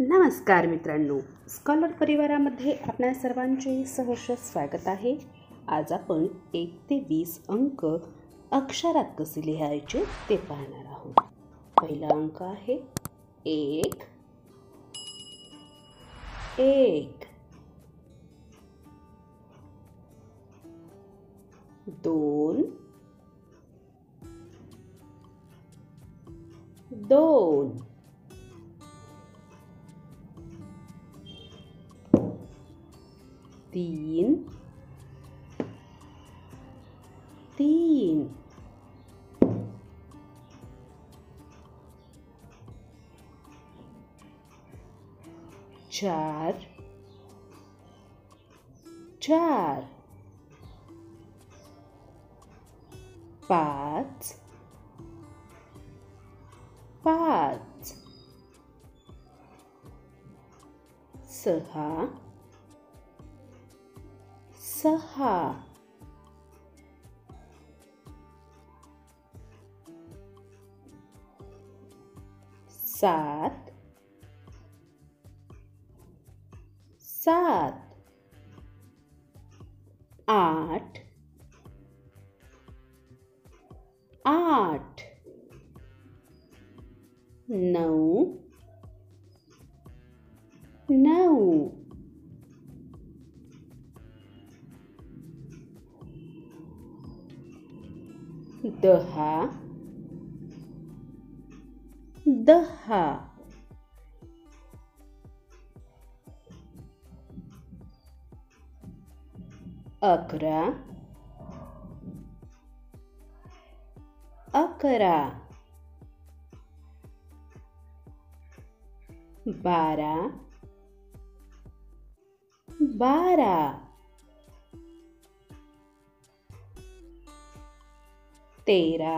नमस्कार मित्रांनो. स्कॉलर परिवारामध्ये आपणा सर्वांचे सहर्ष स्वागत आहे. आज आपण एक ते वीस अंक अक्षरात कसे लिहायचे ते पाहणार आहोत. पहिला अंक आहे एक एक दोन दोन. तीन. तीन. चार. चार. पाच. पाच. सहा. सहा. सात. सात. आठ. आठ. नऊ. नऊ. दहा. दहा. अकरा. अकरा. बारा. बारा. तेरा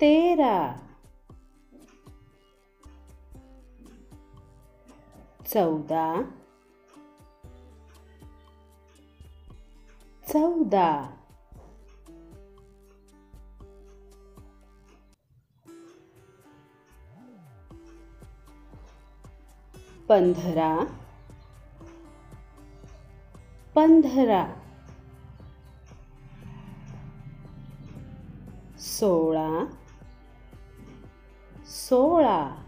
तेरा चौदा चौदा पंधरा पंधरा सोळा. सोळा.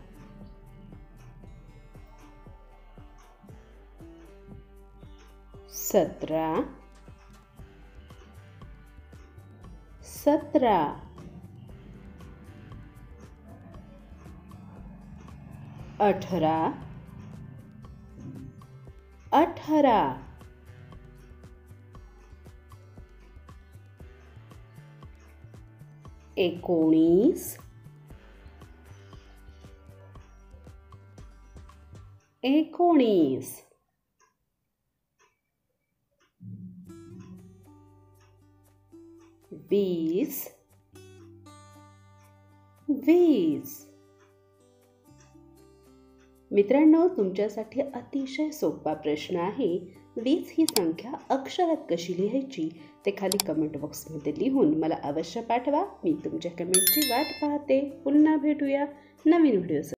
सतरा. सतरा. अठरा. अठरा. एकोणीस. एकोणीस. वीस. वीस. मित्रांनो तुमच्यासाठी अतिशय सोपा प्रश्न आहे. वीस ही संख्या अक्षरात कशी लिहायची? ते खाली कमेंट बॉक्समध्ये लिहून मला अवश्य पाठवा. मी तुमच्या कमेंटची वाट पाहते. पुन्हा भेटूया नवीन व्हिडिओ